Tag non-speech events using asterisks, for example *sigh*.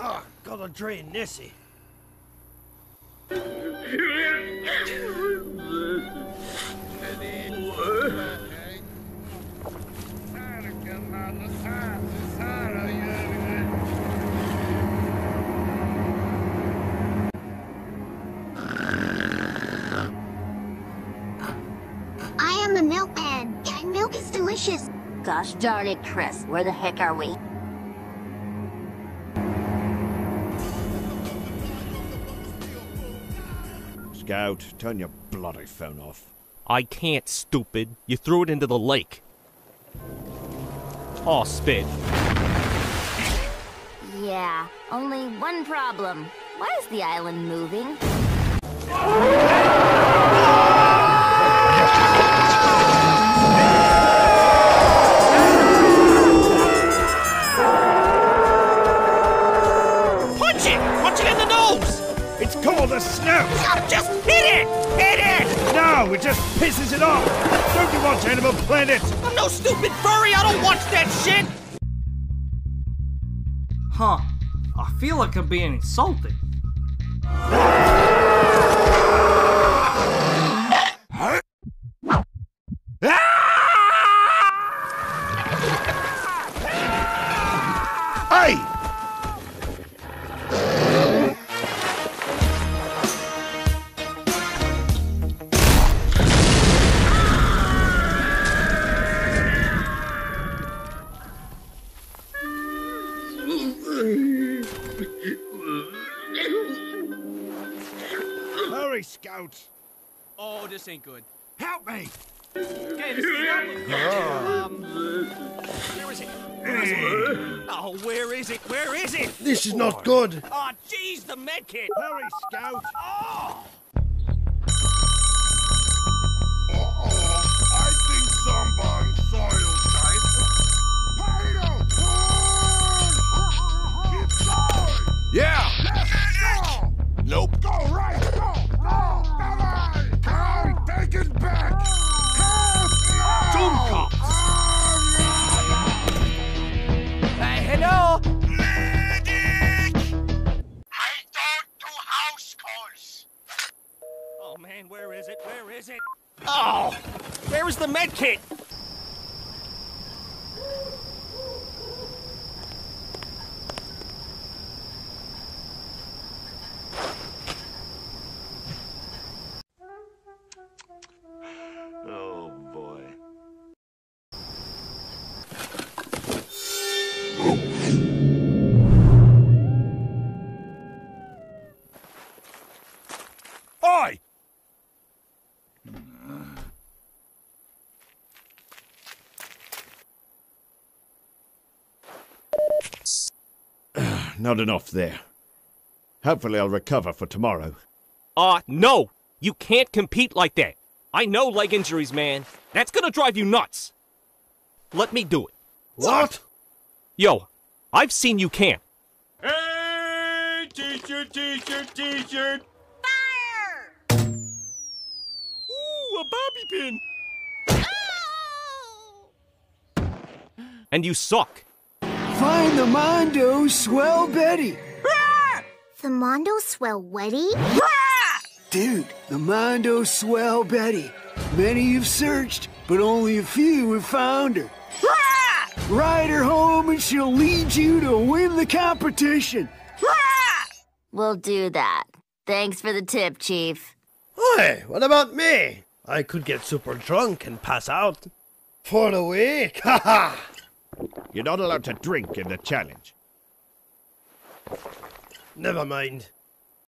Oh, gotta drain Nessie. Milk. Gosh darn it, Chris. Where the heck are we? Scout, turn your bloody phone off. I can't, stupid. You threw it into the lake. Aw, spit. Yeah, only one problem. Why is the island moving? It! Punch it in the nose! It's called a snout! Just hit it! Hit it! No, it just pisses it off! Don't you watch Animal Planet? I'm no stupid furry! I don't watch that shit! Huh. I feel like I'm being insulted. Hey! Hurry, Scout! Oh, this ain't good. Help me! Okay, this is not looking good. Um, where is it? Where is it? Oh, where is it? Where is it? This is not good. Ah, oh, jeez, the medkit! Hurry, Scout! Oh! Is it? Oh! Where is the med Not enough there. Hopefully I'll recover for tomorrow. Uh, no! You can't compete like that! I know leg injuries, man. That's gonna drive you nuts! Let me do it. What? Yo, I've seen you camp. Hey! T-shirt, t-shirt, t-shirt! Ooh, a bobby pin! And you suck. Find the Mondo Swell Betty. The Mondo Swell Weddy? Dude, the Mondo Swell Betty. Many have searched, but only a few have found her. Ride her home and she'll lead you to win the competition. We'll do that. Thanks for the tip, Chief. Hey, what about me? I could get super drunk and pass out. For the week, *laughs* haha! You're not allowed to drink in the challenge. Never mind.